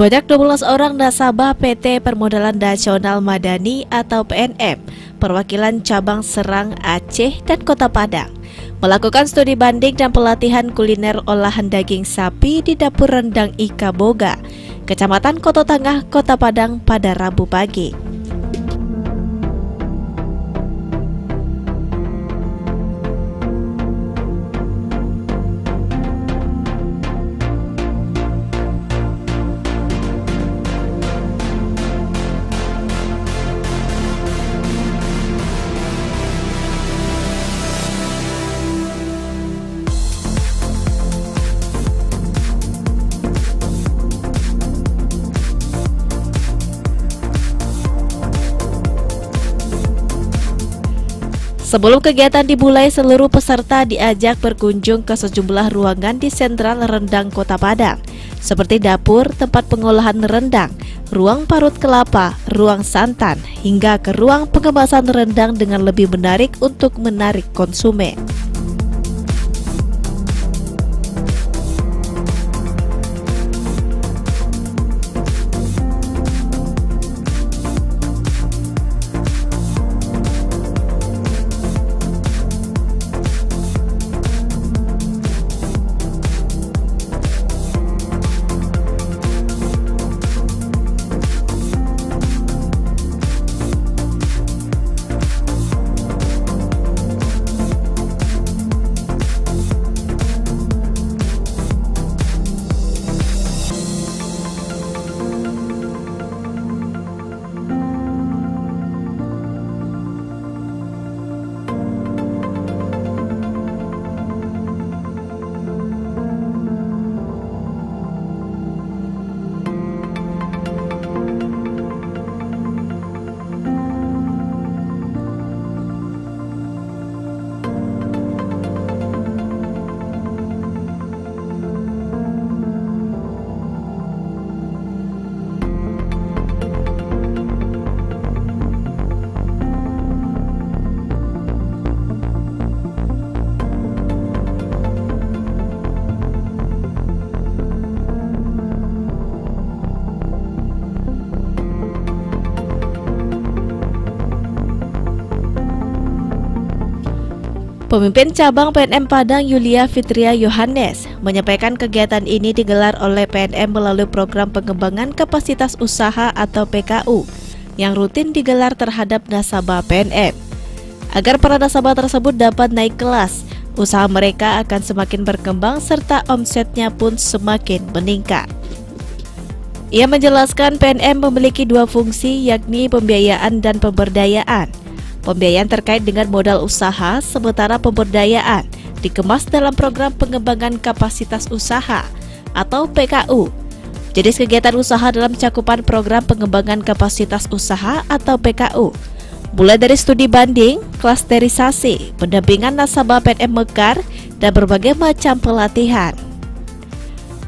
Sebanyak 12 orang nasabah PT Permodalan Nasional Madani atau PNM, perwakilan cabang Serang Aceh dan Kota Padang, melakukan studi banding dan pelatihan kuliner olahan daging sapi di dapur rendang Ika Boga, Kecamatan Kota Tengah, Kota Padang pada Rabu pagi. Sebelum kegiatan dimulai, seluruh peserta diajak berkunjung ke sejumlah ruangan di sentral rendang Kota Padang, seperti dapur, tempat pengolahan rendang, ruang parut kelapa, ruang santan, hingga ke ruang pengemasan rendang dengan lebih menarik untuk menarik konsumen. Pemimpin cabang PNM Padang Yulia Fitria Yohanes menyampaikan kegiatan ini digelar oleh PNM melalui program pengembangan kapasitas usaha atau PKU yang rutin digelar terhadap nasabah PNM. Agar para nasabah tersebut dapat naik kelas, usaha mereka akan semakin berkembang serta omsetnya pun semakin meningkat. Ia menjelaskan PNM memiliki dua fungsi yakni pembiayaan dan pemberdayaan. Pembiayaan terkait dengan modal usaha sementara pemberdayaan dikemas dalam program pengembangan kapasitas usaha atau PKU. Jenis kegiatan usaha dalam cakupan program pengembangan kapasitas usaha atau PKU mulai dari studi banding, klasterisasi, pendampingan nasabah PNM Mekar, dan berbagai macam pelatihan.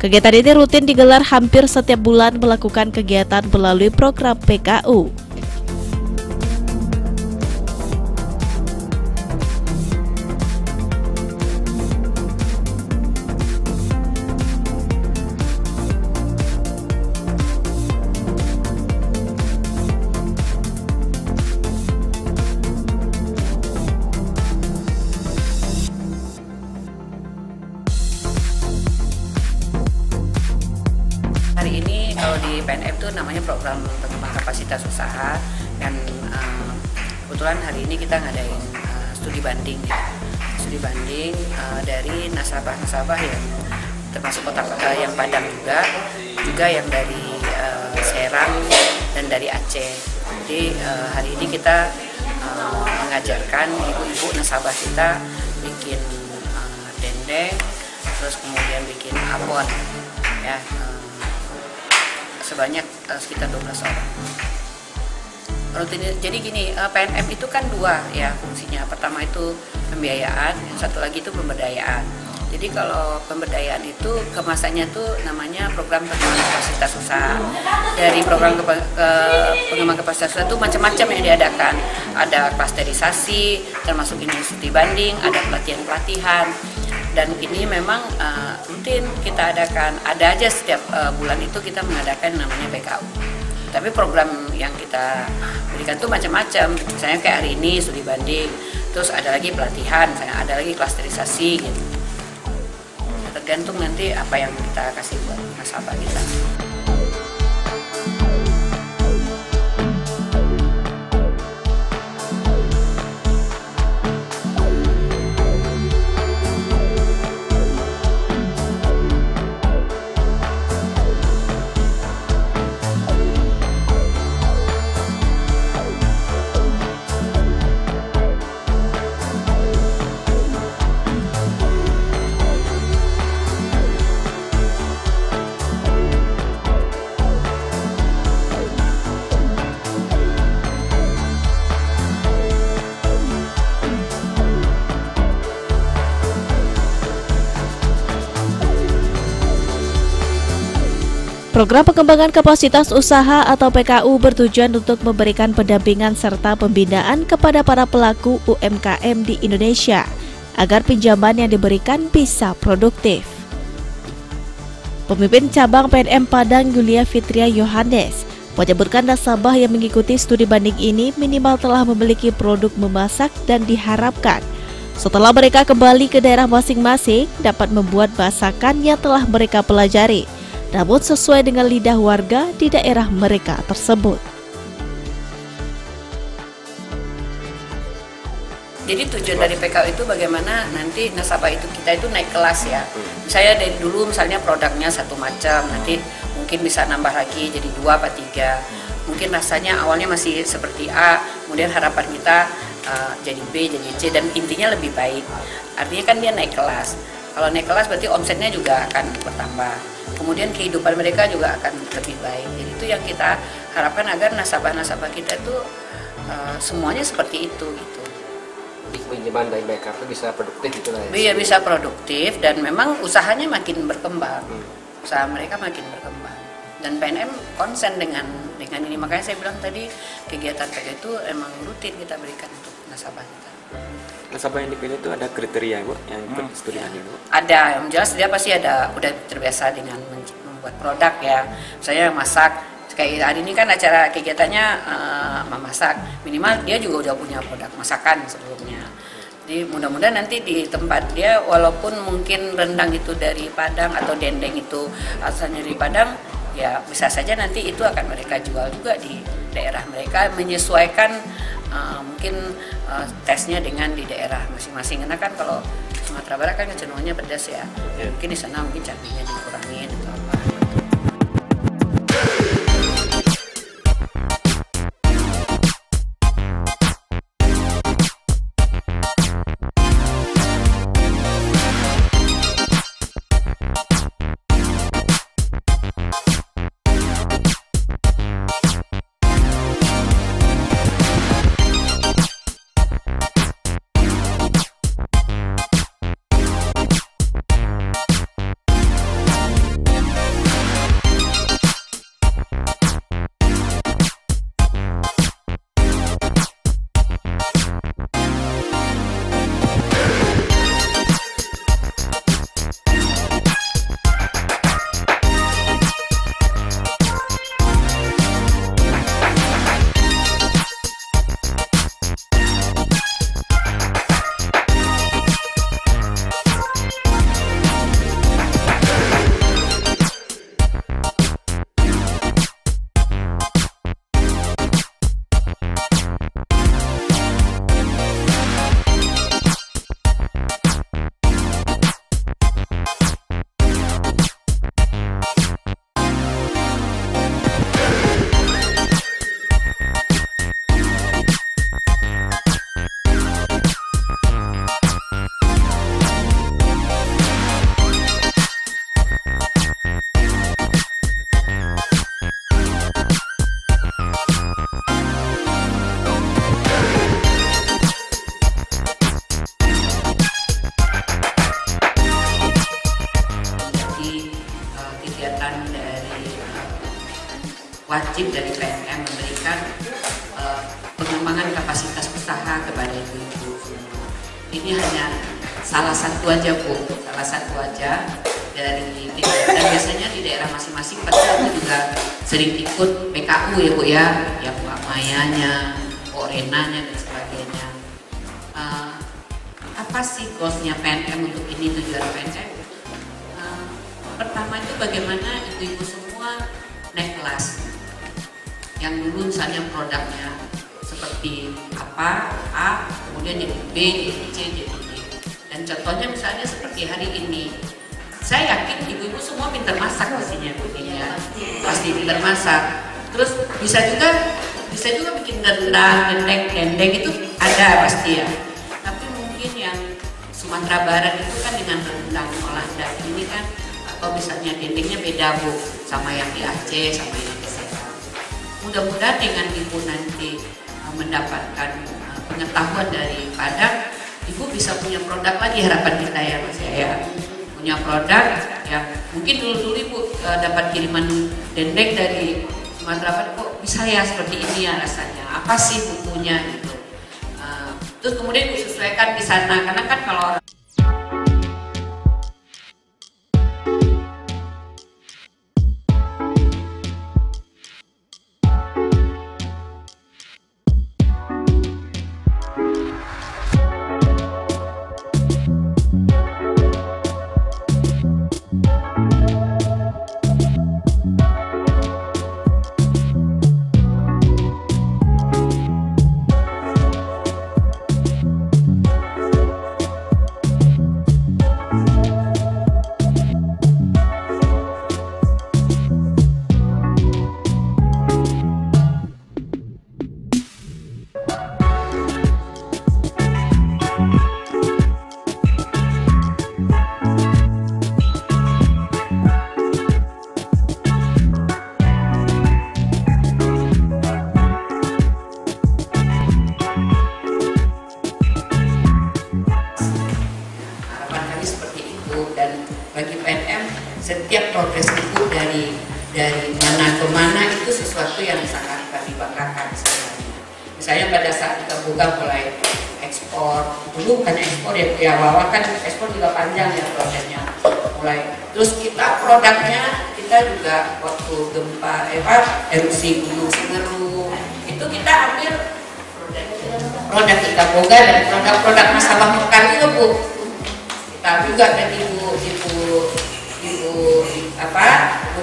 Kegiatan ini rutin digelar hampir setiap bulan melakukan kegiatan melalui program PKU. Ini kita ngadain uh, studi banding ya. studi banding uh, dari nasabah-nasabah yang termasuk kota-kota yang Padang juga juga yang dari uh, Serang dan dari Aceh jadi uh, hari ini kita uh, mengajarkan ibu-ibu nasabah kita bikin uh, dendeng terus kemudian bikin abon ya sebanyak uh, sekitar 12 orang. Rutin, jadi gini, eh, PNM itu kan dua ya fungsinya. Pertama itu pembiayaan, yang satu lagi itu pemberdayaan. Jadi kalau pemberdayaan itu kemasannya itu namanya program pengembangan kapasitas usaha. Dari program ke, ke pengembangan kapasitas usaha itu macam-macam yang diadakan. Ada klasterisasi, termasuk ini studi banding, ada pelatihan-pelatihan. dan ini memang uh, rutin kita adakan ada aja setiap uh, bulan itu kita mengadakan namanya PKU tapi program yang kita berikan tuh macam-macam misalnya kayak hari ini studi banding terus ada lagi pelatihan misalnya ada lagi klasterisasi gitu tergantung nanti apa yang kita kasih buat nasabah kita. Program pengembangan kapasitas usaha atau PKU bertujuan untuk memberikan pendampingan serta pembinaan kepada para pelaku UMKM di Indonesia agar pinjaman yang diberikan bisa produktif. Pemimpin cabang PNM Padang Yulia Fitria Yohanes menyebutkan nasabah yang mengikuti studi banding ini minimal telah memiliki produk memasak dan diharapkan setelah mereka kembali ke daerah masing-masing dapat membuat masakan yang telah mereka pelajari namun sesuai dengan lidah warga di daerah mereka tersebut. Jadi tujuan dari PKU itu bagaimana nanti nasabah itu kita itu naik kelas ya. Saya dari dulu misalnya produknya satu macam, nanti mungkin bisa nambah lagi jadi dua atau tiga. Mungkin rasanya awalnya masih seperti A, kemudian harapan kita uh, jadi B, jadi C dan intinya lebih baik. Artinya kan dia naik kelas. Kalau naik kelas berarti omsetnya juga akan bertambah kemudian kehidupan mereka juga akan lebih baik. Jadi itu yang kita harapkan agar nasabah-nasabah kita itu uh, semuanya seperti itu gitu. Pinjaman dari mereka itu bisa produktif gitu lah. Ya? Iya bisa produktif dan memang usahanya makin berkembang. Hmm. Usaha mereka makin berkembang. Dan PNM konsen dengan dengan ini makanya saya bilang tadi kegiatan PK itu emang rutin kita berikan untuk nasabah nasabah yang dipilih itu ada kriteria bu yang ikut hmm. studi ya. bu ada yang jelas dia pasti ada udah terbiasa dengan membuat produk ya saya masak kayak hari ini kan acara kegiatannya uh, memasak minimal dia juga udah punya produk masakan sebelumnya jadi mudah-mudahan nanti di tempat dia walaupun mungkin rendang itu dari Padang atau dendeng itu asalnya dari Padang ya bisa saja nanti itu akan mereka jual juga di daerah mereka menyesuaikan uh, mungkin uh, tesnya dengan di daerah masing-masing. Karena kan kalau Sumatera Barat kan kecenderungannya pedas ya, ya. mungkin di sana mungkin cabenya dikurangin atau apa wajib dari PNM memberikan uh, pengembangan kapasitas usaha kepada ibu-ibu Ini hanya salah satu aja bu, salah satu aja dari dan biasanya di daerah masing-masing aku juga sering ikut PKU ya bu ya, yang Pak Mayanya, Orenanya dan sebagainya. Uh, apa sih goalsnya PNM untuk ini tujuan PNM? Pertama itu bagaimana ibu-ibu semua naik kelas. Yang dulu misalnya produknya seperti apa A, kemudian jadi B, jadi C, jadi D. Dan contohnya misalnya seperti hari ini, saya yakin ibu-ibu semua pintar masak pastinya bu. Ya pasti. pintar masak. Terus bisa juga bisa juga bikin dendang dendeng dendeng itu ada pasti ya. Tapi mungkin yang Sumatera Barat itu kan dengan rendang daging ini kan atau misalnya dendengnya beda bu sama yang di Aceh sama yang di Serang mudah-mudahan dengan ibu nanti uh, mendapatkan uh, pengetahuan dari Padang ibu bisa punya produk lagi harapan kita ya mas ya punya produk yang mungkin dulu-dulu ibu uh, dapat kiriman dendeng dari Sumatera Barat kok bisa ya seperti ini ya rasanya? Apa sih bukunya gitu? Uh, terus kemudian ibu sesuaikan di sana karena kan kalau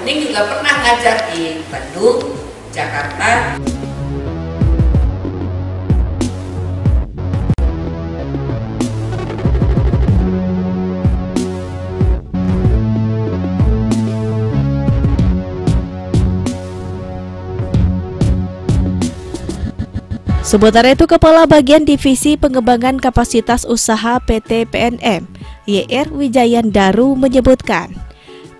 kuning juga pernah ngajar di Bandung Jakarta. Sementara itu Kepala Bagian Divisi Pengembangan Kapasitas Usaha PT PNM, YR Wijayan Daru menyebutkan,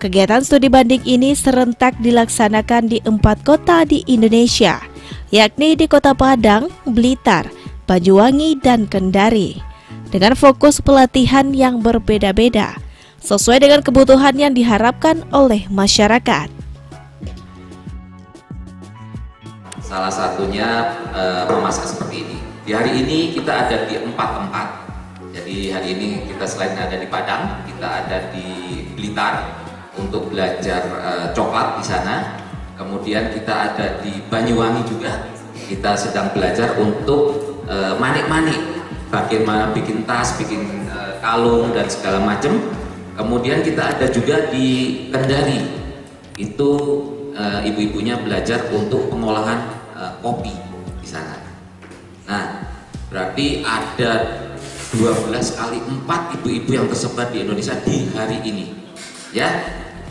kegiatan studi banding ini serentak dilaksanakan di empat kota di Indonesia, yakni di Kota Padang, Blitar, Banyuwangi, dan Kendari, dengan fokus pelatihan yang berbeda-beda, sesuai dengan kebutuhan yang diharapkan oleh masyarakat. Salah satunya e, memasak seperti ini. Di hari ini kita ada di empat tempat. Jadi hari ini kita selain ada di Padang, kita ada di Blitar untuk belajar e, coklat di sana. Kemudian kita ada di Banyuwangi juga. Kita sedang belajar untuk manik-manik, bagaimana bikin tas, bikin e, kalung dan segala macam. Kemudian kita ada juga di Kendari. Itu ibu-ibunya belajar untuk pengolahan uh, kopi di sana. Nah, berarti ada 12 kali 4 ibu-ibu yang tersebar di Indonesia di hari ini. Ya,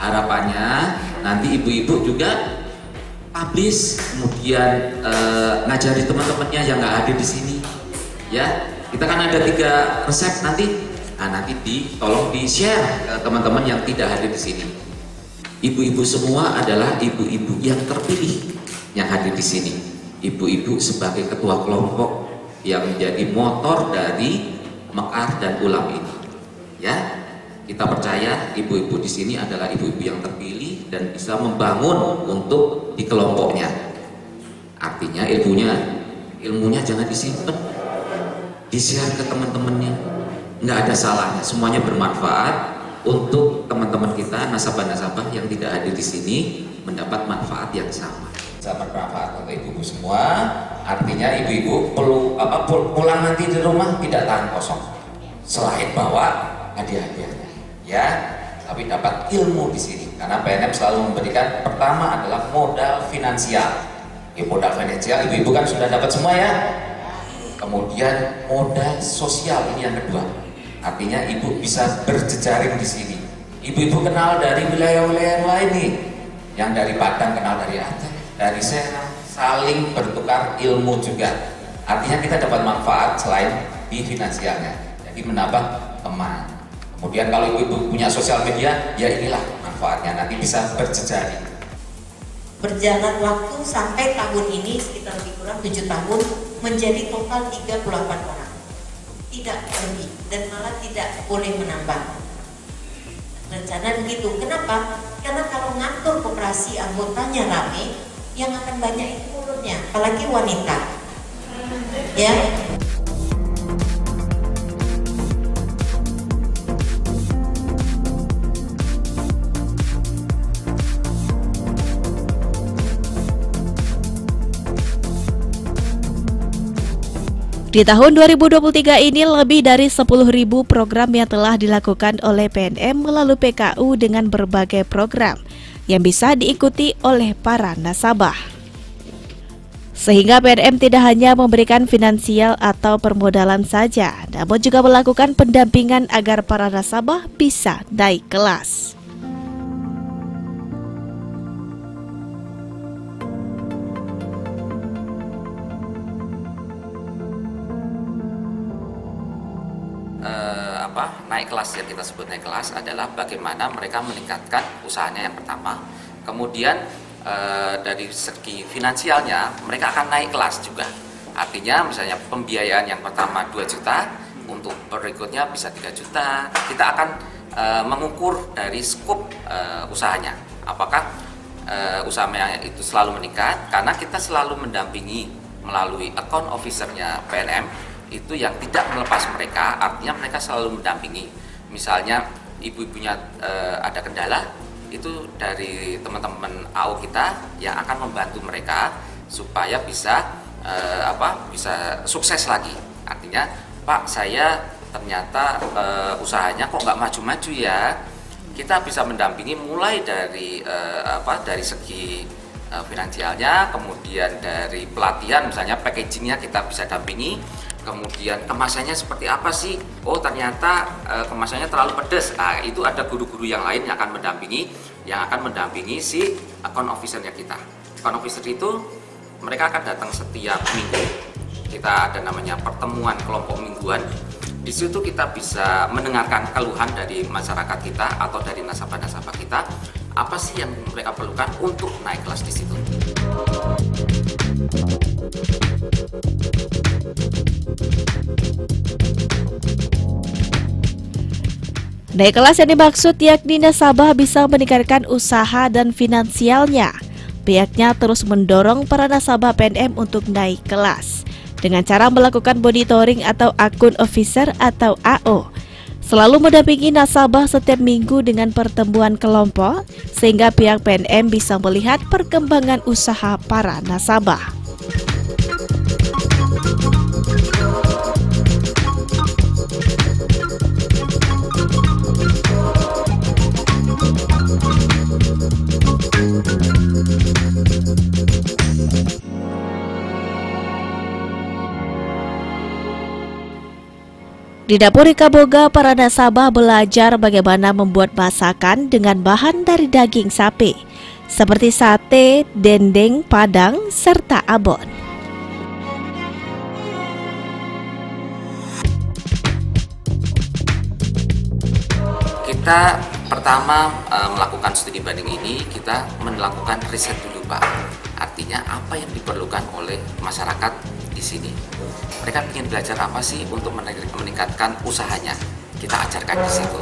harapannya nanti ibu-ibu juga publish kemudian uh, ngajari teman-temannya yang nggak hadir di sini. Ya, kita kan ada tiga resep nanti. Nah, nanti di tolong di share ke teman-teman yang tidak hadir di sini. Ibu-ibu semua adalah ibu-ibu yang terpilih yang hadir di sini. Ibu-ibu sebagai ketua kelompok yang menjadi motor dari Mekar dan Ulam ini. Kita percaya ibu-ibu di sini adalah ibu-ibu yang terpilih dan bisa membangun untuk di kelompoknya. Artinya ilmunya, ilmunya jangan disimpan, di-share ke teman-temannya. nggak ada salahnya, semuanya bermanfaat untuk teman-teman kita nasabah-nasabah yang tidak hadir di sini mendapat manfaat yang sama. Sama bermanfaat untuk ibu-ibu semua. Artinya ibu-ibu perlu apa pulang nanti di rumah tidak tahan kosong. Selain bawa hadiah-hadiahnya, ya, tapi dapat ilmu di sini. Karena PNM selalu memberikan pertama adalah modal finansial. Ya, modal finansial ibu-ibu kan sudah dapat semua ya. Kemudian modal sosial ini yang kedua Artinya ibu bisa berjejaring di sini. Ibu-ibu kenal dari wilayah-wilayah yang lain nih. Yang dari Padang kenal dari Aceh, dari Serang, saling bertukar ilmu juga. Artinya kita dapat manfaat selain di finansialnya. Jadi menambah teman. Kemudian kalau ibu-ibu punya sosial media, ya inilah manfaatnya. Nanti bisa berjejaring. Berjalan waktu sampai tahun ini sekitar lebih kurang 7 tahun menjadi total 38 orang. Tidak lebih dan malah tidak boleh menambah. Rencana begitu. Kenapa? Karena kalau ngatur koperasi anggotanya rame yang akan banyak itu mulutnya apalagi wanita. Ya Di tahun 2023 ini lebih dari 10.000 program yang telah dilakukan oleh PNM melalui PKU dengan berbagai program yang bisa diikuti oleh para nasabah. Sehingga PNM tidak hanya memberikan finansial atau permodalan saja, namun juga melakukan pendampingan agar para nasabah bisa naik kelas. Apa naik kelas yang kita sebut naik kelas adalah bagaimana mereka meningkatkan usahanya yang pertama. Kemudian e, dari segi finansialnya mereka akan naik kelas juga. Artinya misalnya pembiayaan yang pertama 2 juta, untuk berikutnya bisa 3 juta. Kita akan e, mengukur dari skop e, usahanya. Apakah e, usahanya itu selalu meningkat karena kita selalu mendampingi melalui account officernya PNM itu yang tidak melepas mereka artinya mereka selalu mendampingi. Misalnya ibu-ibunya e, ada kendala itu dari teman-teman AU kita yang akan membantu mereka supaya bisa e, apa bisa sukses lagi. Artinya Pak saya ternyata e, usahanya kok nggak maju-maju ya? Kita bisa mendampingi mulai dari e, apa dari segi finansialnya kemudian dari pelatihan misalnya packagingnya kita bisa dampingi kemudian kemasannya seperti apa sih? Oh ternyata e, kemasannya terlalu pedas nah, itu ada guru-guru yang lain yang akan mendampingi yang akan mendampingi si account officernya kita. Account officer itu mereka akan datang setiap minggu. Kita ada namanya pertemuan kelompok mingguan. Di situ kita bisa mendengarkan keluhan dari masyarakat kita atau dari nasabah-nasabah kita. Apa sih yang mereka perlukan untuk naik kelas di situ. Naik kelas yang dimaksud yakni nasabah bisa meningkatkan usaha dan finansialnya. Pihaknya terus mendorong para nasabah PNM untuk naik kelas dengan cara melakukan monitoring atau akun officer atau AO. Selalu mendampingi nasabah setiap minggu dengan pertemuan kelompok sehingga pihak PNM bisa melihat perkembangan usaha para nasabah. Di dapur Ika Boga, para nasabah belajar bagaimana membuat masakan dengan bahan dari daging sapi, seperti sate, dendeng, padang, serta abon. Kita pertama e, melakukan studi banding ini, kita melakukan riset dulu Pak. Artinya apa yang diperlukan oleh masyarakat di sini. Mereka ingin belajar apa sih untuk meningkatkan usahanya? Kita ajarkan di situ.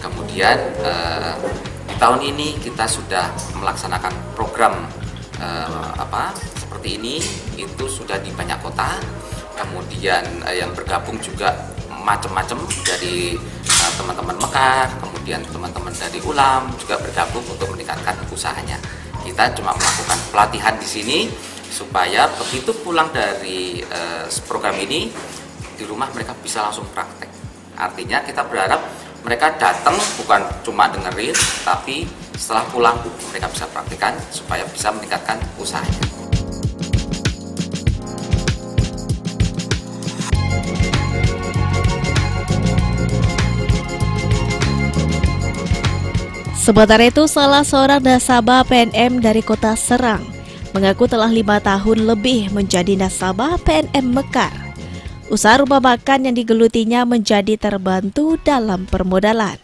Kemudian eh, di tahun ini kita sudah melaksanakan program eh, apa seperti ini. Itu sudah di banyak kota. Kemudian eh, yang bergabung juga macam-macam dari uh, teman-teman Mekar, kemudian teman-teman dari Ulam juga bergabung untuk meningkatkan usahanya. Kita cuma melakukan pelatihan di sini supaya begitu pulang dari uh, program ini di rumah mereka bisa langsung praktek. Artinya kita berharap mereka datang bukan cuma dengerin, tapi setelah pulang mereka bisa praktikan supaya bisa meningkatkan usahanya. Sementara itu, salah seorang nasabah PNM dari kota Serang mengaku telah lima tahun lebih menjadi nasabah PNM Mekar. Usaha rumah makan yang digelutinya menjadi terbantu dalam permodalan.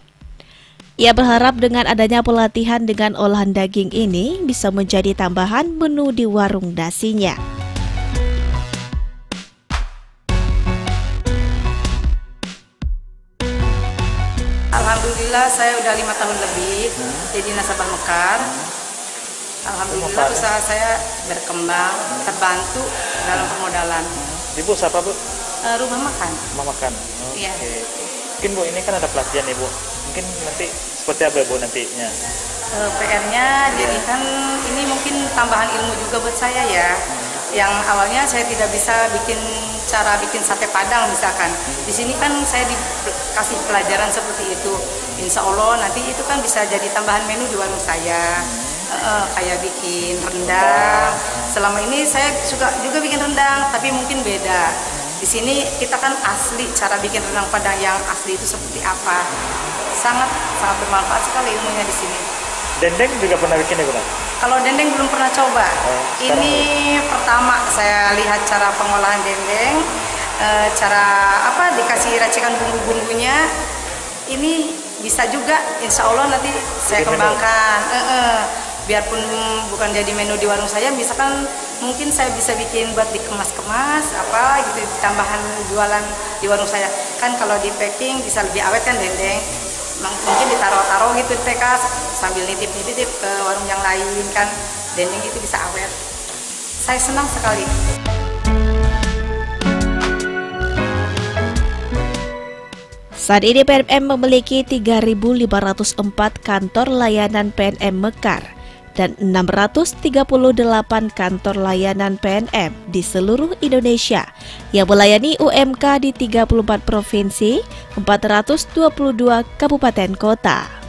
Ia berharap dengan adanya pelatihan dengan olahan daging ini bisa menjadi tambahan menu di warung nasinya. Alhamdulillah saya udah lima tahun lebih jadi nasabah Mekar. Alhamdulillah usaha saya berkembang, terbantu dalam permodalan. Hmm. Ibu siapa bu? Uh, rumah makan. Rumah makan. Iya. Okay. Mungkin bu ini kan ada pelatihan ibu. Mungkin nanti seperti apa bu nantinya? Uh, PR-nya jadi kan ini mungkin tambahan ilmu juga buat saya ya. Hmm. Yang awalnya saya tidak bisa bikin cara bikin sate padang misalkan. Di sini kan saya dikasih pelajaran seperti itu. Insya Allah nanti itu kan bisa jadi tambahan menu di warung saya. Uh, kayak bikin rendang. Selama ini saya suka juga bikin rendang, tapi mungkin beda. Di sini kita kan asli cara bikin rendang padang yang asli itu seperti apa. Sangat sangat bermanfaat sekali ilmunya di sini. Dendeng juga pernah bikin ya, Bu? Kalau dendeng belum pernah coba. Oh, ini pertama saya lihat cara pengolahan dendeng, e, cara apa dikasih racikan bumbu-bumbunya. Ini bisa juga, insya Allah nanti saya kembangkan. E -e. Biarpun bukan jadi menu di warung saya, misalkan mungkin saya bisa bikin buat dikemas-kemas apa gitu tambahan jualan di warung saya. Kan kalau di packing bisa lebih awet kan dendeng? Mungkin ditaruh-taruh gitu TK sambil nitip-nitip ke warung yang lain kan. Dendeng itu bisa awet. Saya senang sekali. Saat ini PNM memiliki 3.504 kantor layanan PNM Mekar dan 638 kantor layanan PNM di seluruh Indonesia yang melayani UMK di 34 provinsi, 422 kabupaten kota.